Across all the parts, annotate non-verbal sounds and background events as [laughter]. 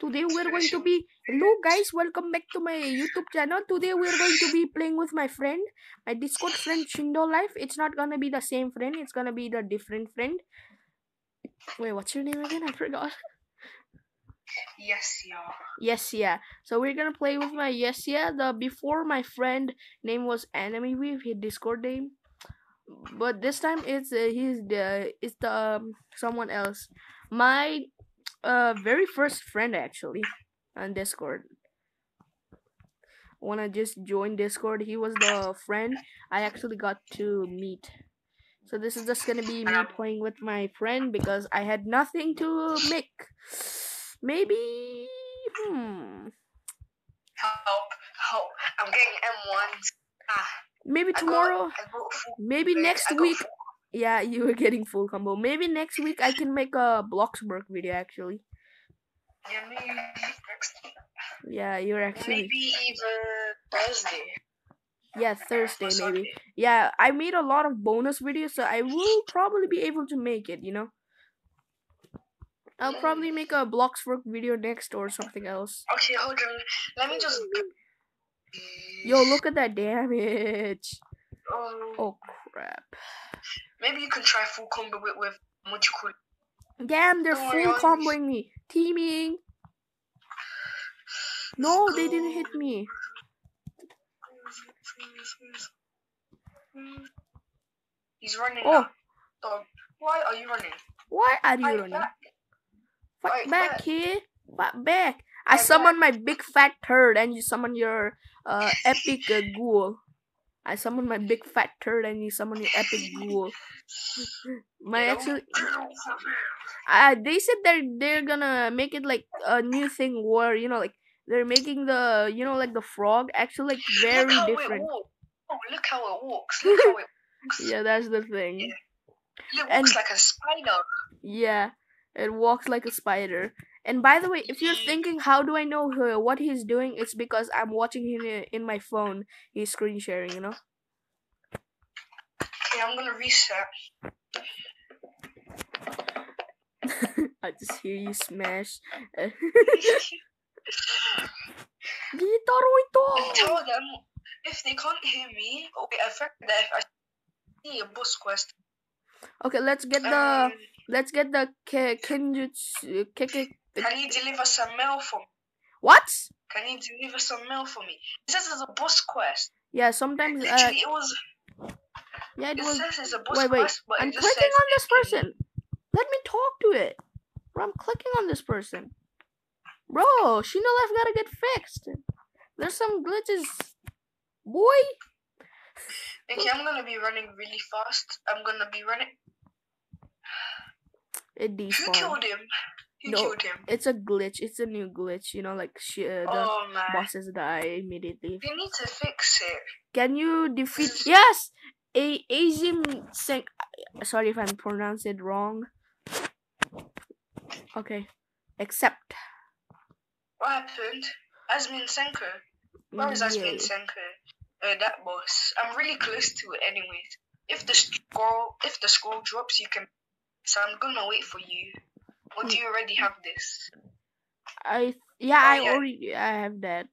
Today we're going to be hello guys, welcome back to my YouTube channel. Today we're going to be playing with my friend, my Discord friend Shindo Life. It's not gonna be the same friend, it's gonna be the different friend. Wait, what's your name again? I forgot. Yes, yeah. Yes, yeah. So we're gonna play with my yes, yeah. The before my friend name was Enemy Weave, his Discord name, but this time it's uh, he's the it's the um, someone else. My uh very first friend actually on Discord. When I just joined Discord, he was the friend I actually got to meet. So this is just gonna be me playing with my friend because I had nothing to make. Maybe hmm. Help, help. I'm getting M1. Ah, Maybe tomorrow. I got Maybe next week. Yeah, [laughs] you were getting full combo. Maybe next week I can make a Bloxburg video actually. Yeah, maybe next. Yeah, you're actually Maybe even Thursday. yeah Thursday maybe. Yeah, I made a lot of bonus videos, so I will probably be able to make it. You know, I'll probably make a Bloxburg video next or something else. Okay, hold on. Let me just. Yo, look at that damage. Oh, Oh crap! Maybe you can try full combo with, with what you call it. Damn, they're full comboing me. Teaming. No, they didn't hit me. He's running. Oh. Dog, why are you running? Why are you Fight running? back. Fight Fight back, back. kid. Fight back. I Fight summon my big fat turd and you summon your uh, epic uh, ghoul. I summon my big fat turd and you summon your epic [laughs] ghoul. My actually, uh, they said they're they're gonna make it like a new thing where you know like they're making the you know like the frog actually like very different. Oh, look how it walks. Look how it [laughs] walks. Yeah, that's the thing. Yeah. It and- walks like a spider. Yeah, it walks like a spider. And by the way, if you're thinking how do I know uh, what he's doing, it's because I'm watching him in my phone. He's screen sharing, you know. Okay, I'm gonna reset. [laughs] I just hear you smash. [laughs] tell them if they can't hear me, or it affect them if I see a boss quest. Okay, let's get the Um, let's get the ke- kenjutsu keke. Can you deliver some mail for me? What? Can you deliver some mail for me? It says it's a boss quest. Yeah, sometimes uh, it was. yeah, it It was. says it's a boss Wait, wait. quest, but I'm clicking says on this person. Let me talk to it. Bro, I'm clicking on this person. Bro, she know Shindo Life gotta get fixed. There's some glitches. Boy. Okay, I'm gonna be running really fast. I'm gonna be running. It Who killed him? Who No. killed him? It's a glitch. It's a new glitch. You know, like sh- uh, the oh bosses die immediately. they need to fix it. Can you defeat? Yes, a Asian Sen- Sorry if I'm pronouncing it wrong. Okay, accept. What happened? Asmin Senko. Where is Asmin Yeah. Senko? Uh, that boss. I'm really close to it, anyways. If the scroll, if the scroll drops, you can. So I'm gonna wait for you. Or do you already have this? I yeah, Oh, I yeah. already I have that.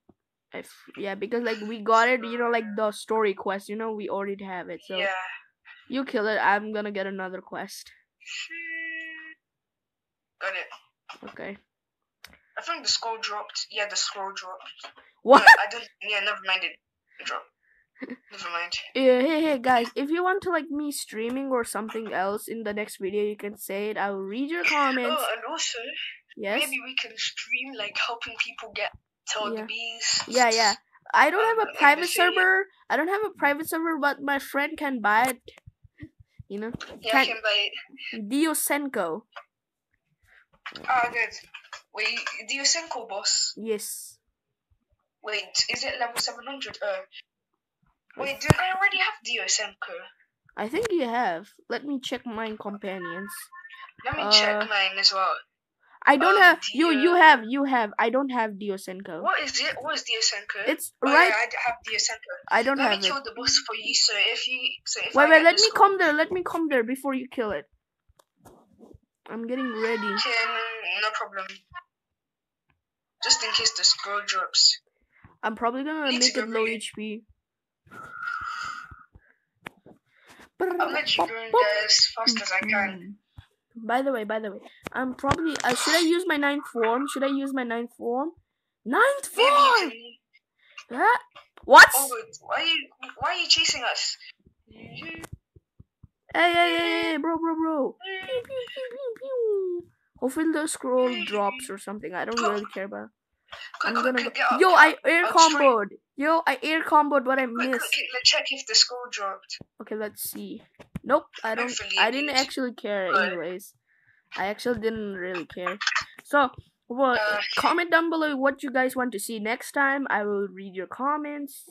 I yeah, because like we got it, you know, like the story quest. You know, we already have it. So yeah. you kill it. I'm gonna get another quest. Got it. Okay. I think the scroll dropped. Yeah, the scroll dropped. What? No, I don't. Yeah, never mind it. It dropped. Never mind. Yeah, hey, hey, guys, if you want to like me streaming or something else in the next video, you can say it. I will read your comments. Oh, and also, yes. maybe we can stream like helping people get to Yeah. the bees. Yeah, yeah. I don't have Um, a private the thing- server. I don't have a private server, but my friend can buy it. You know, Yeah, I Can- can buy it. Diosenko. Ah, good. Wait, Diosenko boss. Yes. Wait, is it level 700? Uh, wait, do I already have Diosenko? I think you have. Let me check my companions. Let me Uh, check mine as well. I don't Um, have. You you have. You have. I don't have Diosenko. What is it? What is Diosenko? It's Oh, right. Yeah, I have Diosenko. I don't Let have me it. kill the boss for you. So if you, so if Wait, I wait. Let me come there. Let me come there before you kill it. I'm getting ready. Okay, no, problem. just in case the scroll drops. I'm probably gonna make it low. HP. I'm literally going there as fast as I can. By the way, by the way, I'm probably. Uh, should I use my ninth form? Should I use my ninth form? Ninth form. Huh? What? Oh. Why are you? Why are you chasing us? Hey, hey, hey, hey, bro, bro, bro. Hopefully the scroll drops or something. I don't really care about. I'm Quick, quick, gonna quick, go. up, Yo, I air comboed. Yo, I air comboed what I Quick, quick, missed. quick, let's check if the scroll dropped. Okay, let's see. Nope, I don't. I didn't actually care, But- anyways. I actually didn't really care. So, well, Uh, comment down below what you guys want to see next time. I will read your comments.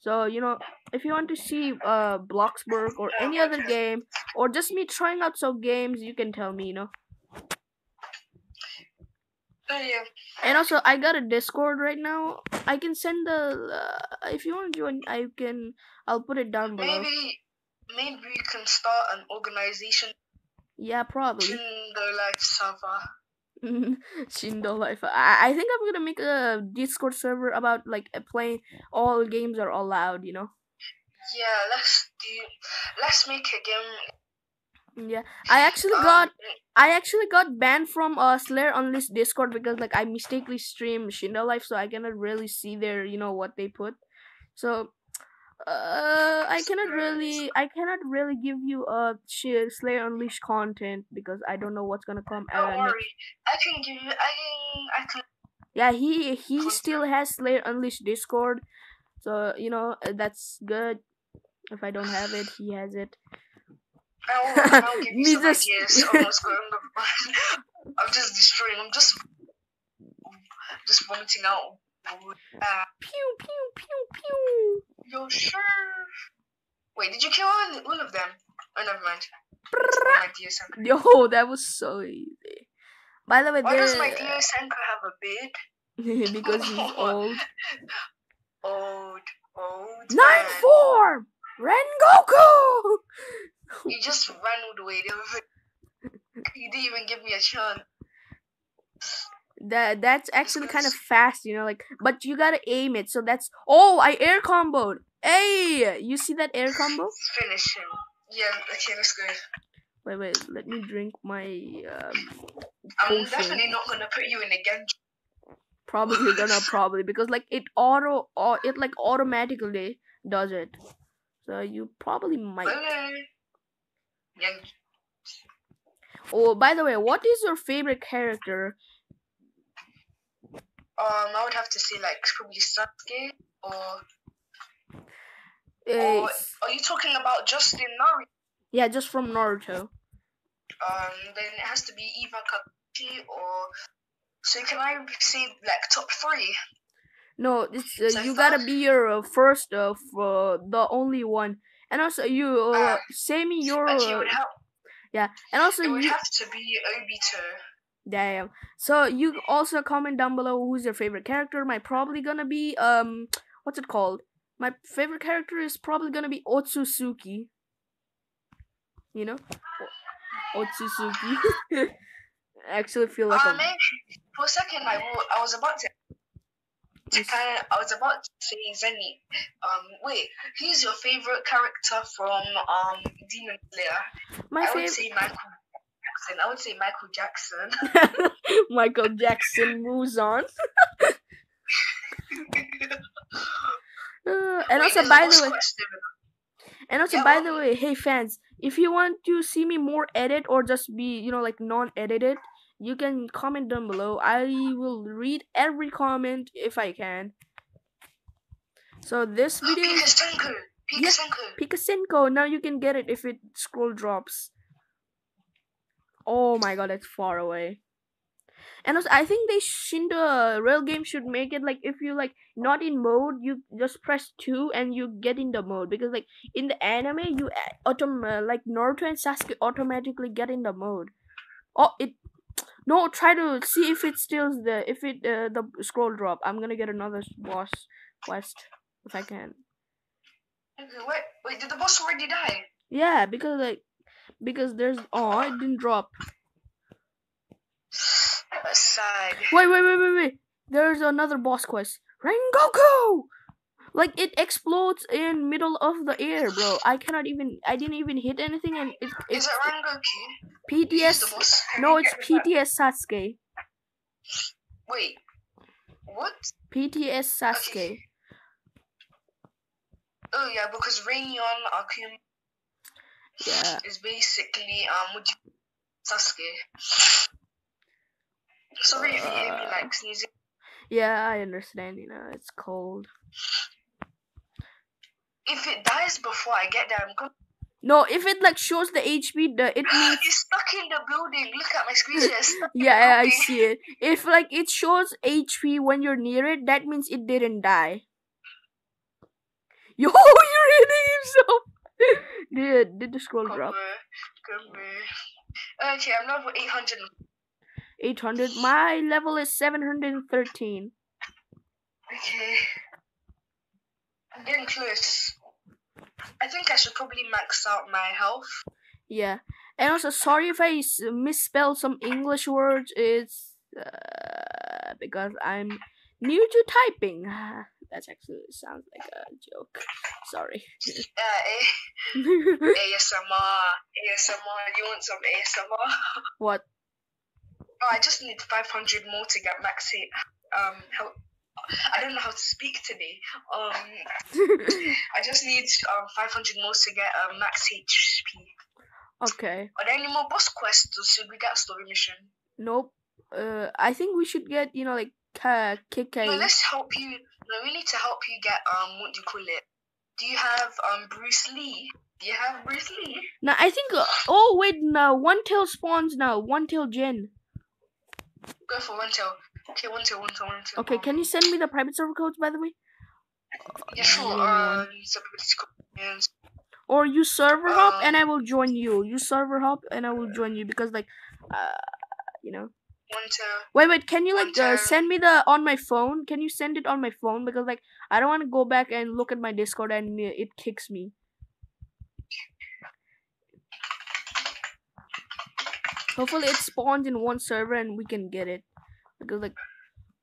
So you know, if you want to see uh Bloxburg or any other game, or just me trying out some games, you can tell me. You know. Oh yeah. And also, I got a Discord right now. I can send the uh, if you want to join, I can. I'll put it down below. Maybe, maybe we can start an organization Yeah, probably. in the life server. [laughs] Shindo Life. I, I think I'm gonna make a Discord server about like playing all games are allowed. You know. Yeah, let's do. Let's make a game. Yeah. I actually um, got I actually got banned from uh Slayer Unleashed Discord because like I mistakenly streamed Shindo Life, so I cannot really see their you know what they put. So. Uh, I cannot really, I cannot really give you uh Sh- Slayer Unleashed content because I don't know what's gonna come. Don't uh, worry, I can give you. I can. I can. Yeah, he he still has Slayer Unleashed Discord, so you know uh, that's good. If I don't have it, he has it. I'll, [laughs] I'll give you some ideas on what's [laughs] going on. [laughs] I'm just destroying. I'm just, just vomiting out. Uh, Pew pew pew pew. yo, sure. Wait, did you kill all, all of them? Oh, never mind. My. Yo, that was so easy. By the way, Why does my dear Senka have a beard? because he's old. Old, old. Nine man. form, Rengoku. You just ran all the way. [laughs] You didn't even give me a chance. That that's actually kind of fast, you know. Like, but you gotta aim it. So that's oh, I air comboed. Hey, you see that air combo? Finish him. Yeah, okay, let's go. Wait, wait. Let me drink my um, I'm definitely not gonna put you in again. probably [laughs] gonna probably because like it auto or it like automatically does it so you probably might Okay. Oh by the way what is your favorite character um, I would have to say like probably Sasuke or or are you talking about Justin Naruto? yeah just from naruto Um, then it has to be either Kakashi or. So can I say like top three? no it's uh, So you gotta be your uh, first of uh, the only one and also you uh, Uh, say me your Actually, it uh, would have yeah and also it would you have to be Obito. damn. So you also comment down below who's your favorite character. My probably gonna be um [tsk] what's it called? My favorite character is probably gonna be otsutsuki you know? O- otsutsuki [laughs] I actually feel like Uh, for a second I, I was about to. I was about to say Zenny. Um, wait, who's your favorite character from um Demon Slayer? my I would favorite say Michael Jackson. I would say Michael Jackson. [laughs] Michael Jackson moves on [laughs] Uh, and Wait, also by the way question. And also, Yeah, by well- the way, hey fans, if you want to see me more edit or just be, you know, like non-edited, you can comment down below. I will read every comment if I can. So this video is Pikasenko. Yeah. Pikasenko. Pikasenko. Now you can get it if it scroll drops. Oh my god, it's far away. And also, I think they should, uh, real game should make it like if you like not in mode, you just press two and you get in the mode because like in the anime, you a- autom uh, like Naruto and Sasuke automatically get in the mode. Oh, it. No, try to see if it steals the if it uh, the scroll drop. I'm gonna get another boss quest if I can. Wait, wait, did the boss already die? Yeah, because like because there's oh it didn't drop. [sighs] That's. Wait, wait, wait, wait, wait. there's another boss quest. Rengoku! Like it explodes in middle of the air, bro. I cannot even. I didn't even hit anything, and it, Is it Rangoku? He's the PTS. No, it's Get me that. PTS Sasuke. Wait. What? PTS Sasuke. Oh yeah, because Rainion Akuma Yeah. is basically um you Sasuke. Sorry if you hear me Uh. like sneezing. Yeah, I understand. You know, it's cold. If it dies before I get there, I'm gonna. No, if it like shows the HP, the it [gasps] means It's stuck in the building. Look at my screen. It's stuck [laughs] in the yeah, I see it. If like it shows HP when you're near it, that means it didn't die. Yo, you're hitting himself. Dude, did the scroll Come drop? come. Okay, I'm level 800. 800. My level is 713. Okay. I'm getting close. I think I should probably max out my health. Yeah. And also, sorry if I misspell some English words. It's uh, because I'm new to typing. [sighs] That actually sounds like a joke. Sorry. Uh, eh, [laughs] ASMR. ASMR. You want some ASMR? what? Oh, I just need 500 more to get max. Um, help. I don't know how to speak today. Um, [laughs] I just need um 500 more to get um max HP. okay. Are there any more boss quests or should we get a story mission? Nope. Uh, I think we should get you know like No, KK. let's help you. No, we need to help you get um what do you call it? Do you have um Bruce Lee? Do you have Bruce Lee? Now I think. Uh, oh wait, no. One tail spawns now. One tail Gen. Go for one tail. Okay, one tail, one tail, one tail. Okay, can you send me the private server codes by the way? Yeah, sure. Um, it's cool. Or you server hop and Um, I will join you. You server hop and I will join you because like, uh, you know. Wait, wait. Can you like uh, send me the on my phone? Can you send it on my phone because like I don't want to go back and look at my Discord and uh, it kicks me. Hopefully it spawns in one server and we can get it because like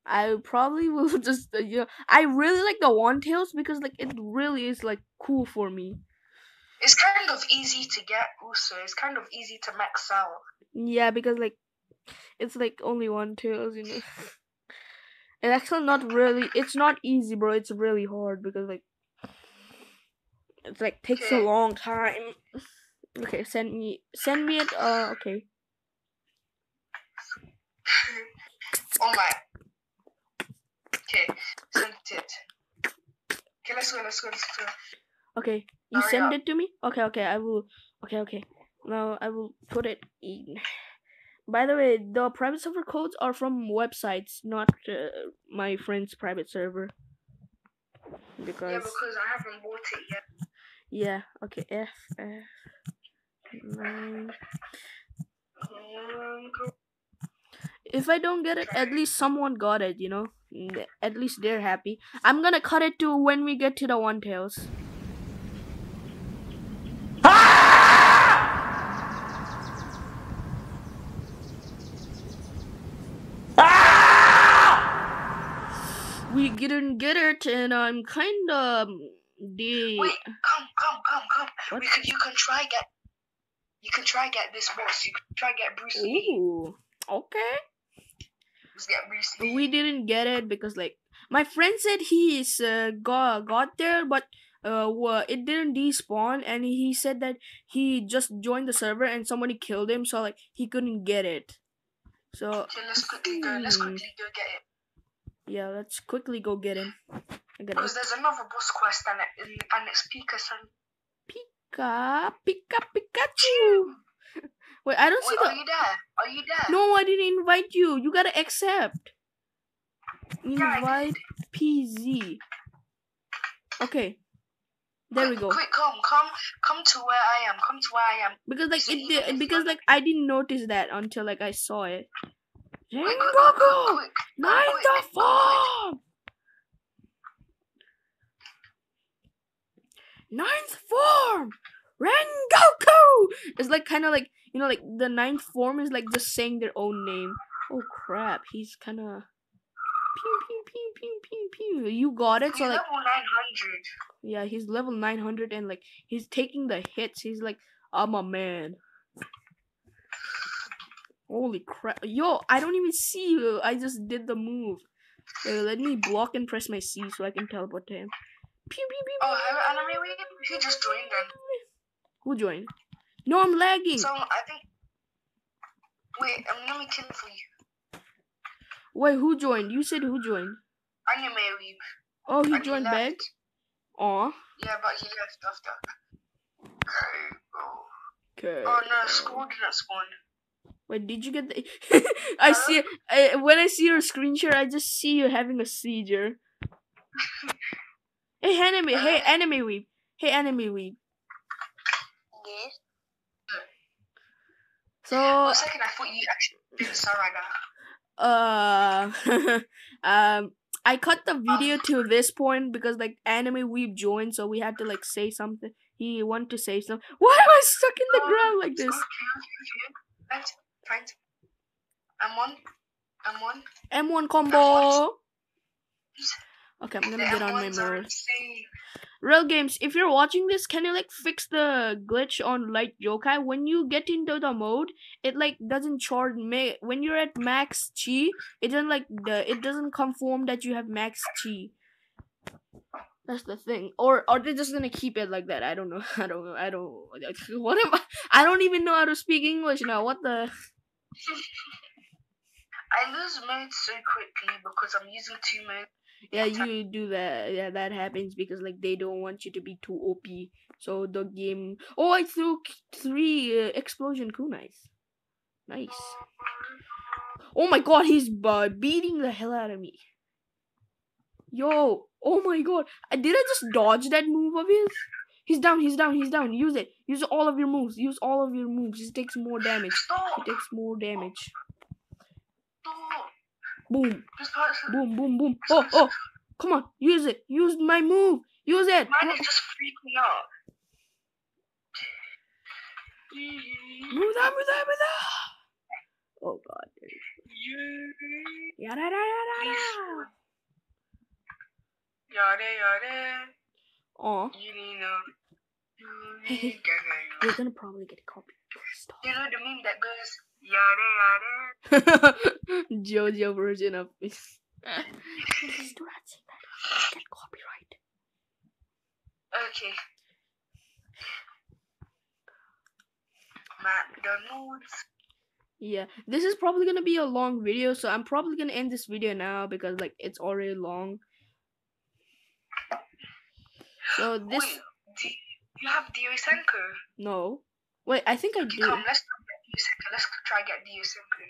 I probably [laughs] will just uh, you know I really like the one tails because like it really is like cool for me. It's kind of easy to get. Also, it's kind of easy to max out. Yeah, because like it's like only one tails, you know. [laughs] It's actually not really. It's not easy, bro. It's really hard because like it's like takes a long time. Okay, send me send me it. Uh, okay. Oh my. Okay, sent it. Okay, let's go. Let's go. Let's go. Okay, you Hurry send up. it to me. Okay, okay. I will. Okay, okay. Now I will put it in. By the way, the private server codes are from websites, not uh, my friend's private server. Because Yeah, because I haven't bought it yet. Yeah, okay, F, F, nine. Um, go- If I don't get it, at least someone got it, you know? At least they're happy. I'm gonna cut it to when we get to the one tails. We didn't get it, and I'm kinda um, the Wait, come, come, come, come. What? We you can try get. You can try get this boss. You can try get Bruce Lee. ooh okay. Bruce we didn't get it because like my friend said he's uh, got got there but uh it didn't despawn and he said that he just joined the server and somebody killed him so like he couldn't get it so Okay, let's quickly go. Let's Hmm. quickly go get it. yeah let's quickly go get him Because there's another boss quest and, it, and it's Pika San. Pika Pika Pikachu wait I don't see Wait, the are you there? Are you there? no I didn't invite you you gotta accept Yeah, invite PZ okay there we go Quick, come, come, come to where I am. Come to where I am. because like So it did, because like I didn't notice that until like I saw it. Quick, quick, quick, quick, Rengoku, quick. ninth quick, quick. form, ninth form, Rengoku. It's like kind of like you know like the ninth form is like just saying their own name. Oh crap, he's kind of Pew pew pew pew pew pew. You got it. So like, level 900. yeah, he's level nine hundred and like he's taking the hits. He's like, I'm a man. Holy crap! Yo, I don't even see you. I just did the move. Wait, let me block and press my C so I can teleport to him. Pew pew pew. Oh, hello, anime week. He just joined then. Who joined? No, I'm lagging. So I think. Wait, um, let me kill for you. Wait, who joined? You said who joined? Anime week. Oh, he And joined left. back. Aw. Yeah, but he left after. Okay. Okay. Oh no, school didn't spawn. Wait, did you get the? [laughs] I see. I, when I see your screen share, I just see you having a seizure. [laughs] hey, anime. Hey, anime weep. Hey, anime weep. Yes. So, a second, I thought you actually did [laughs] Saraga. uh, [laughs] um, I cut the video to this point because like anime we've joined, so we had to like say something. He wanted to say something. Why am I stuck in the ground like this? Okay, okay, okay. Right, right. I'm on. I'm on. M1 combo. Okay, I'm gonna get on my M1s mode. Real games, if you're watching this, can you like fix the glitch on Light Yokai? When you get into the mode, it like doesn't charge me. When you're at max chi, it doesn't like the it doesn't confirm that you have max chi. That's the thing. Or are they're just gonna keep it like that. I don't know. [laughs] I don't know. I don't. [laughs] What am I? I don't even know how to speak English now. What the? [laughs] I lose modes so quickly because I'm using two modes. Yeah, you do that. Yeah, that happens because like they don't want you to be too OP. So the game. Oh, I threw three uh, explosion kunais. Nice. Oh my god, he's uh, beating the hell out of me. Yo, oh my god, Uh, did I just dodge that move of his? He's down. He's down. He's down. Use it. Use all of your moves. Use all of your moves. He takes more damage. He takes more damage. Boom. Boom. Boom. Boom. Oh. Oh. Come on. Use it. Use my move. Use it. Man is just freaking out. Move that, move that, move that. Oh god. Yada, yada, yada. Yare yare. Aw, [laughs] you're gonna probably get copied. You know the meme that goes yare yare. [laughs] JoJo version of this. Please do not say that. Get copyright. Okay. McDonald's. Yeah, this is probably gonna be a long video, so I'm probably gonna end this video now because like it's already long. So this Wait, do you have Dio Senko? no, wait, I think I do. come, let's try get Dio Senko. Let's try get Dio Senko.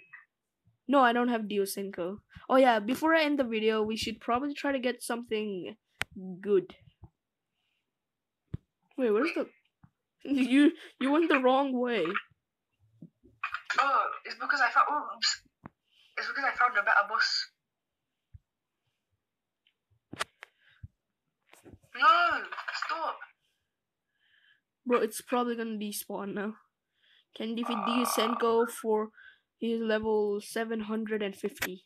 No, I don't have Diosenko. Oh yeah, before I end the video, we should probably try to get something good. Wait, where's the [laughs] you you went the wrong way. Oh, it's because I found. Oops. It's because I found a better boss. No, stop. Bro, it's probably gonna despawn now. Can defeat Diosenko for his level 750.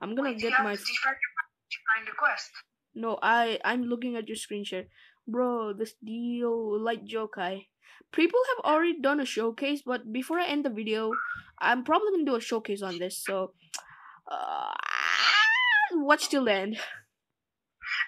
I'm gonna Wait, get my find the quest? No, I I'm looking at your screen share. Bro, this deal light Jokai. People have already done a showcase, but before I end the video, I'm probably gonna do a showcase on this. So, uh, watch till the end.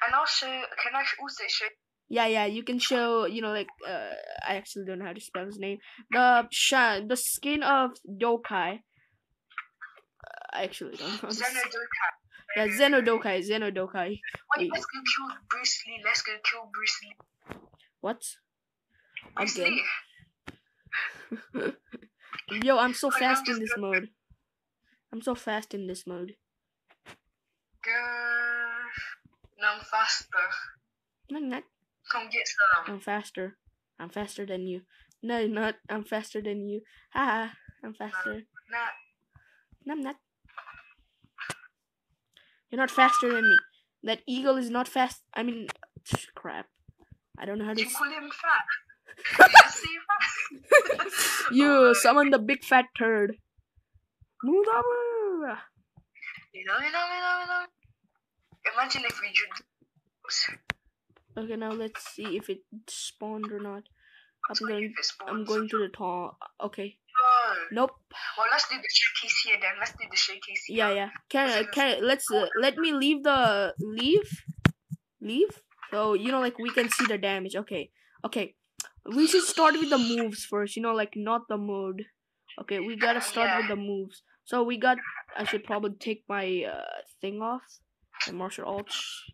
And also, can I also show? Yeah, yeah, you can show. You know, like uh, I actually don't know how to spell his name. The sha the skin of Dokai. Uh, I actually don't know. Xenodokai. Yeah, Xenodokai, Xenodokai. Wait, Wait. let's go kill Bruce Lee. Let's go kill Bruce Lee. What? Bruce Again. Lee. [laughs] Yo, I'm so Wait, I'm fast in this gonna- mode. I'm so fast in this mode. Grr. No, I'm faster. No, not. Come get some. I'm faster. I'm faster than you. No, not. I'm faster than you. Haha. I'm faster. Not, No, I'm not. You're not faster than me. That eagle is not fast. I mean, crap. I don't know how to. You call him fat. [laughs] you see fat? You summon the big fat turd. Mudabu! You know, you know, you know, you know. Imagine if we drink. Okay, now let's see if it spawned or not. I'm going. if it spawns. I'm going to the top. Okay. No. Nope. Well, let's do the showcase here then. Let's do the showcase here. Yeah, yeah. Can I? Can I, let's uh, let me leave the leave, leave. So you know, like we can see the damage. Okay, okay. We should start with the moves first. You know, like not the mode. Okay, we gotta start with the moves. So we got. I should probably take my uh, thing off. My martial arts.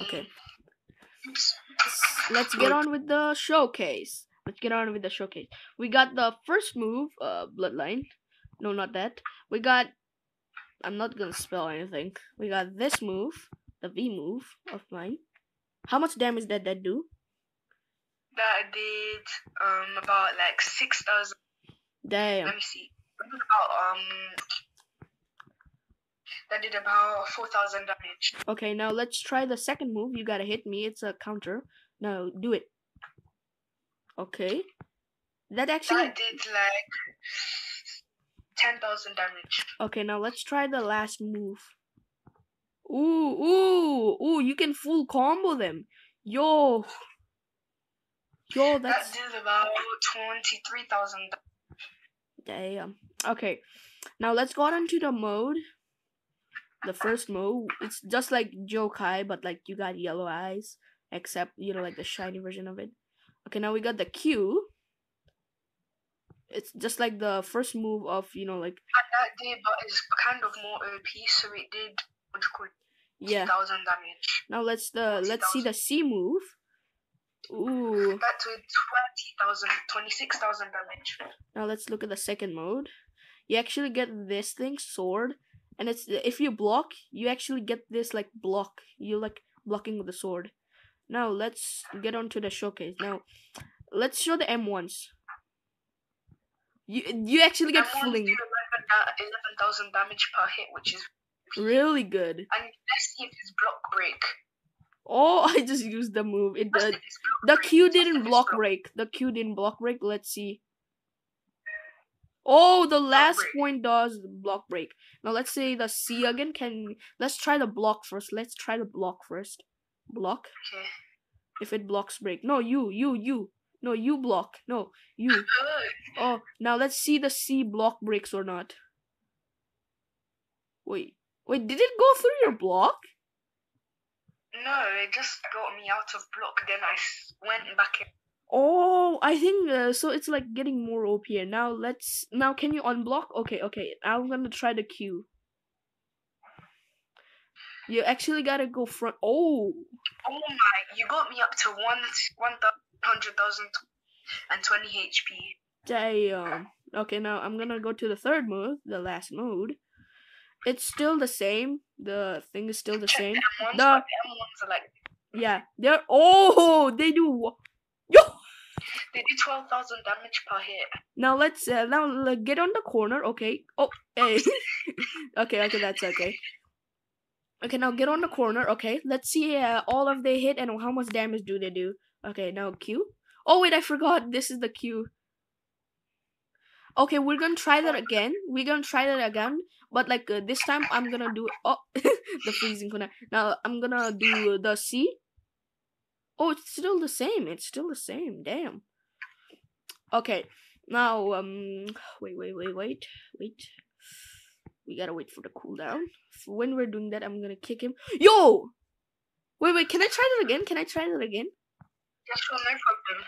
Okay. Let's get on with the showcase. Let's get on with the showcase. We got the first move, uh, bloodline. No, not that. We got. I'm not gonna spell anything. We got this move, the V move of mine. How much damage did that do? That did um about like six thousand. Damn. Let me see. About um. That did about four thousand damage. Okay, now let's try the second move. You gotta hit me. It's a counter. Now do it. Okay. That actually. That did like ten thousand damage. Okay, now let's try the last move. Ooh, ooh, ooh, you can full combo them. Yo. Yo, that's That did about twenty three thousand. damn. Okay. Now let's go on to the mode. The first mode. It's just like Jokai, but like you got yellow eyes. Except, you know, like the shiny version of it. Okay, now we got the Q. It's just like the first move of, you know, like That did, but it's kind of more OP, so it did what you call yeah. thousand damage. Now let's the let's see the C move. Ooh. That did 20,000, 26,000 damage. Now let's look at the second mode. You actually get this thing, sword, and it's if you block, you actually get this like block. You like blocking with the sword. Now let's get on to the showcase. Now let's show the M1s. You you actually get fling. did 11,000 damage per hit, which is. Really good. And let's see if it's block break. Oh, [laughs] I just used the move. It the if it's block the. Q didn't block break. The Q didn't block break. Let's see. Oh, the last point does block break. Now let's say the C again. Can let's try the block first. Let's try the block first. Block. Okay. If it blocks break. No, you, you, you. No, you block. No, you. Oh, now let's see the C block breaks or not. Wait, wait. Did it go through your block? No, it just got me out of block. Then I went back in. Oh, I think uh, so. It's like getting more OP here. Now let's. Now can you unblock? Okay, okay. I'm gonna try the Q. You actually gotta go front. Oh, Oh my! You got me up to one one hundred thousand and twenty HP. damn. Okay, now I'm gonna go to the third mode, the last mode. It's still the same. The thing is still the Check same. the M1s, The- M1s are like Yeah, they're. Oh, they do. They do twelve thousand damage per hit. Now let's uh, now uh, get on the corner. Okay. Oh, [laughs] hey. [laughs] okay, okay, that's okay. Okay, now get on the corner. Okay, let's see uh, all of they hit and how much damage do they do. Okay, now Q. Oh wait, I forgot. This is the Q. Okay, we're gonna try that again. We're gonna try that again, but like uh, this time I'm gonna do. Oh, [laughs] the freezing corner. Now I'm gonna do the C. Oh, it's still the same. It's still the same. Damn. Okay, now um, wait, wait, wait, wait, wait. We gotta wait for the cooldown. So when we're doing that, I'm gonna kick him. Yo! Wait, wait, can I try that again? Can I try that again? Yeah, sure, no problem.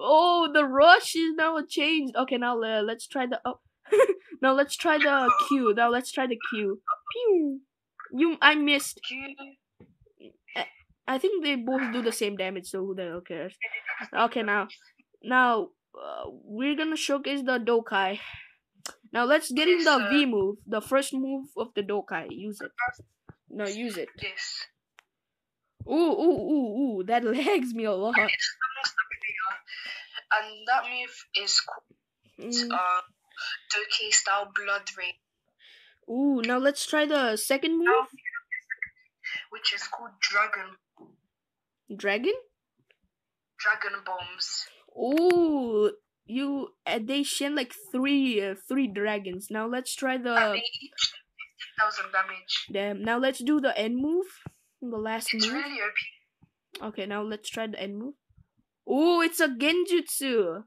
oh, the rush is now changed. Okay, now uh, let's try the. Oh. [laughs] now let's try the Q. Now let's try the Q. Pew! You, I missed. I think they both do the same damage, so who the hell cares? Okay, now, now uh, we're gonna showcase the Dokai. Now let's get in the V move, the first move of the Dokai. Use it. No, use it. This. Ooh, ooh, ooh, ooh! That [laughs] lags me a lot. It's the. And that move is called Mm. uh, Doki style blood rain, Ooh, now let's try the second move. which is called Dragon Dragon. Dragon Bombs. Ooh, you uh, they shin like three uh, three dragons. Now let's try the they each do 50,000 damage. damn. Now let's do the end move. The last It's move. really OP. Okay, now let's try the end move. Oh, it's a genjutsu.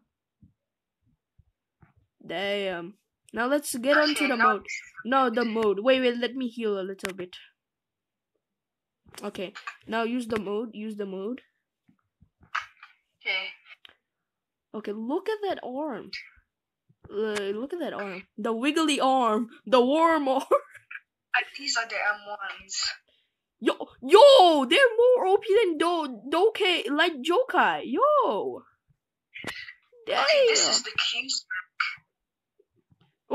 Damn. Now let's get on to the mode. No, the mode. Wait, wait, let me heal a little bit. Okay, now use the mode. Use the mode. Okay. Okay, look at that arm. Uh, look at that arm. The wiggly arm. The worm [laughs] arm. These are the M1s. Yo, yo, they're more OP than Do Doke, like Jokai. Yo. Damn. Okay, this is the Q.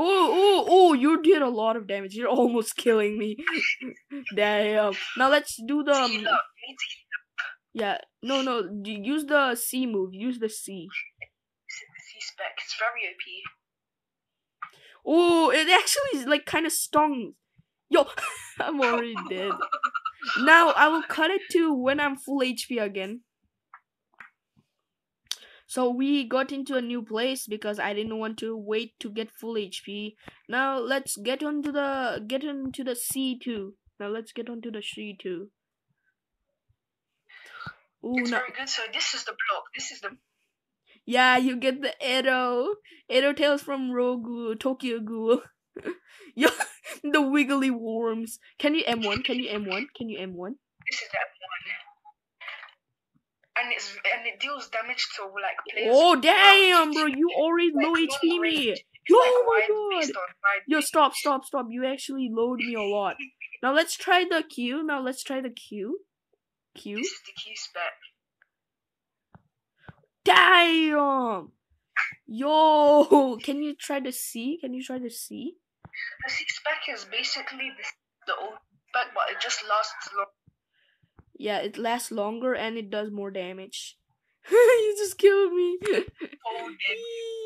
Oh, oh, oh, you did a lot of damage. You're [laughs] almost killing me. [laughs] Damn. Now let's do the. um, Heal up. You need to heal Yeah, no, no. Use the C move. Use the C. C spec. It's very OP. Oh, it actually is like kind of stung. Yo, [laughs] I'm already dead. Now I will cut it to when I'm full HP again. So we got into a new place because I didn't want to wait to get full HP. Now let's get onto the get into the C2. Now let's get onto the C2. Ooh, It's no. very good. So this is the block. This is the Yeah, you get the arrow. Arrow tails from Rogu, Tokyo Ghoul. [laughs] Yo, [laughs] the wiggly worms. Can you M1? Can you M1? Can you M1? this is the M1. And it's and it deals damage to like players. Oh damn, bro! You already Like, low HP me. Yo, like oh my god. based on wide Yo, stop, stop, stop! You actually load me a lot. [laughs] Now let's try the Q. Now let's try the Q. Q. This is the Q spec. Damn. Yo, [laughs] can you try the C? Can you try the C? The C spec is basically the, the old spec, but it just lasts long. Yeah, it lasts longer and it does more damage. [laughs] [laughs] you just killed me. Hold it,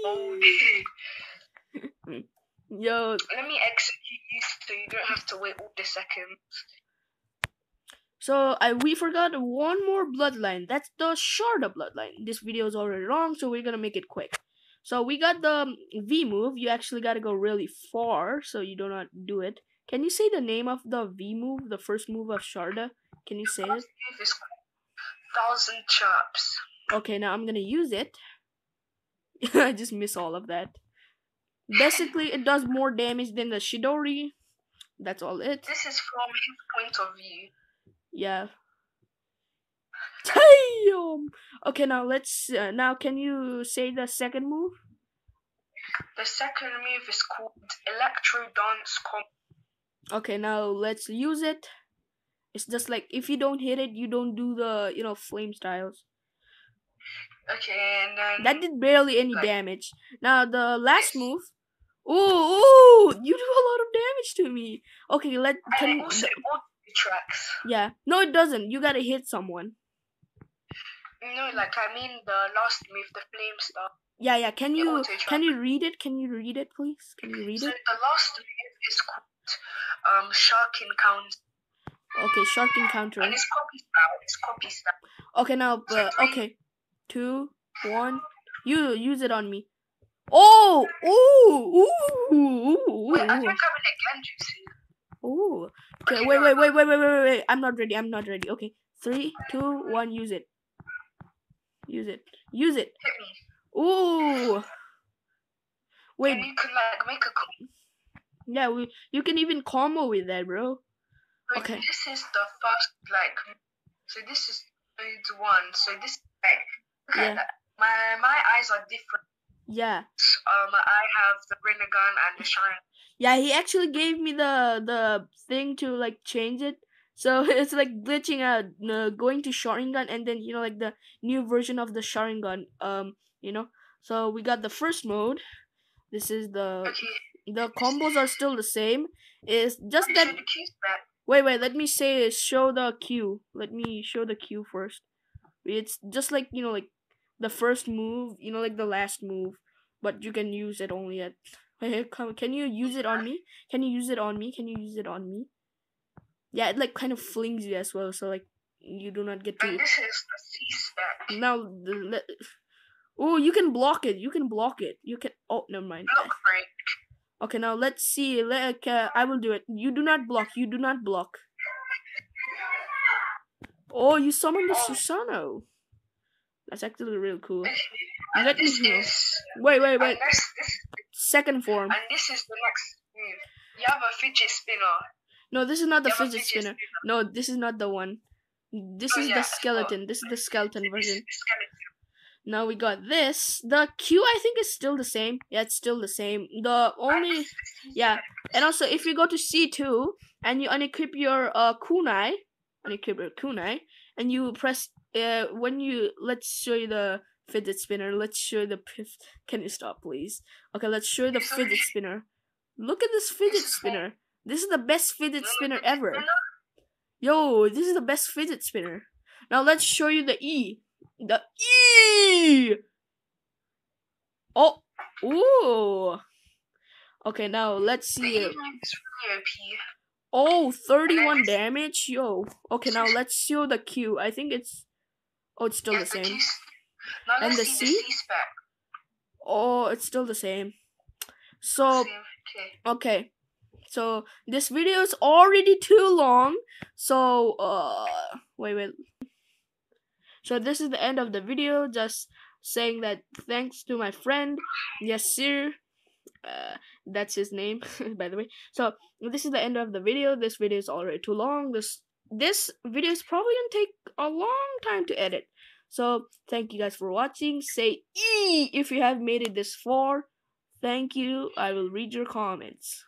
hold it. Yo, Let me execute you so you don't have to wait all the seconds. so I we forgot one more bloodline. That's the Sharda bloodline. This video is already long, so we're gonna make it quick. So we got the um, V move. You actually gotta go really far, so you do not do it. Can you say the name of the V move, the first move of Sharda? Can you say it? Thousand chops. Okay, now I'm gonna use it. [laughs] I just miss all of that. Basically, it does more damage than the Chidori. That's all it. This is from his point of view. Yeah. Damn. Okay, now let's. Uh, now, can you say the second move? The second move is called Electro Dance Combo. Okay, now let's use it. It's just like if you don't hit it, you don't do the you know flame styles. Okay, and then That did barely any Like- damage. Now the last move. Ooh, ooh, you do a lot of damage to me. Okay, let can also tracks. yeah. No, it doesn't. You gotta hit someone. No, like I mean the last move, the flame star. Yeah, yeah. Can you can you read it? Can you read it, please? Can you read So it? the last move is called um Shark Encounter, Okay, shark encounter. and it's copy style. It's copy style. Okay, now, So uh, okay, two, one. You use it on me. Oh, ooh, ooh, ooh, Wait, I ooh, think I'm in a Genjutsu. ooh. Okay, wait, wait, wait, wait, wait, wait, wait. I'm not ready. I'm not ready. Okay, three, two, one. Use it. Use it. Use it. Hit me. Ooh. Wait, And you can like make a. yeah, we. You can even combo with that, bro. So Okay. This is the first like. So this is mode one. So this like. Look Yeah. My my eyes are different. Yeah. Um, I have the Rinnegan and the Shine. Yeah, he actually gave me the the thing to like change it. So [laughs] it's like glitching out, uh, going to Sharingan, and then you know like the new version of the Sharingan. Um, you know. So we got the first mode. This is the Okay. the combos are still the same. Is just So that. The. Wait, wait. Let me say show the Q. Let me show the Q first. It's just like you know like the first move. You know like the last move, but you can use it only at. [laughs] Can you use it on me? Can you use it on me? Can you use it on me? Yeah, it like kind of flings you as well. So like you do not get to. And this is the C spec. Now the le- Oh, you can block it. You can block it. You can. Oh, never mind. Break. Okay, now let's see. Like, uh, I will do it. You do not block. You do not block. Oh, you summoned the. Susano. That's actually real cool. And Let me this heal. is. Wait, wait, wait. Second form. and this is the next move. You have a fidget spinner. No, this is not the a fidget spinner. No, this is not the one. This Oh, is yeah, the skeleton. This is the skeleton version. skeleton. Now we got this. The Q I think is still the same. Yeah, it's still the same. The only yeah, and also if you go to C two and you unequip your uh kunai, unequip your kunai, and you press uh when you let's show you the fidget spinner. Let's show the can you stop please? Okay, let's show the fidget spinner. Look at this fidget spinner. This is the best fidget spinner ever. Yo, this is the best fidget spinner. Now let's show you the E. The E. Oh, ooh. Okay, now let's see. It. Oh, 31 damage. Yo. Okay, now let's show the Q. I think it's. Oh, it's still the same. And the C? Oh, it's still the same. So. Okay. So this video is already too long. So uh wait wait. So this is the end of the video just saying that thanks to my friend Yasir uh that's his name [laughs] by the way. So this is the end of the video. This video is already too long. This this video is probably going to take a long time to edit. So thank you guys for watching. Say E if you have made it this far. Thank you. I will read your comments.